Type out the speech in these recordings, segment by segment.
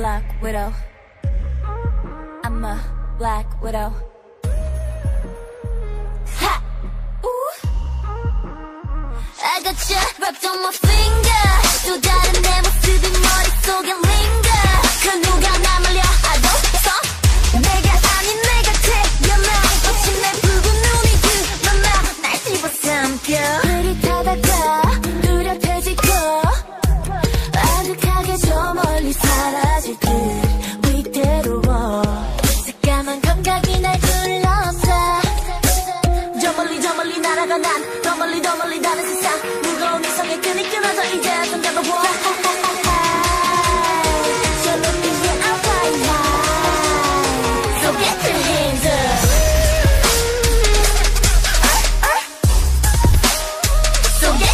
black widow. I'm a black widow. Ha! Ooh. I got you wrapped on my finger. 사라질 듯 위태로워. 새까만 감각이 날 둘러싸. 저 멀리 저 멀리 날아가 난 더 멀리 더 멀리 다른 세상. 무거운 이성의 끈이 끊어져 이제 손 high So get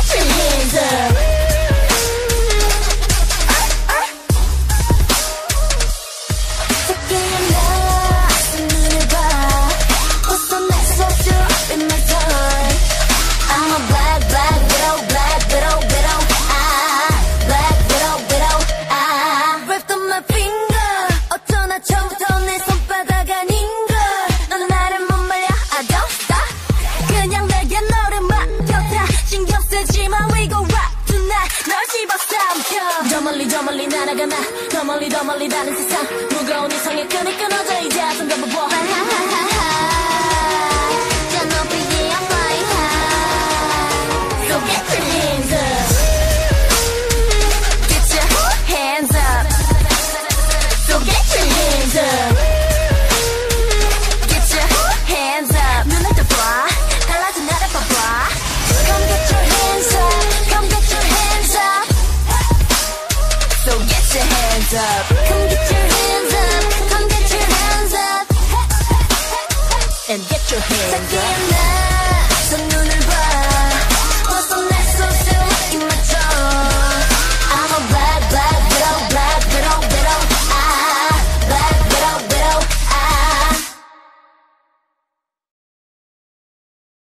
저 멀리 저 멀리 날아가 나 더 멀리 더 멀리 다른 세상. 무거운 이성의 끈이 끊어져 이제 손 잡아봐 your hands up. Come get your hands up. Come get your hands up. And get your hands up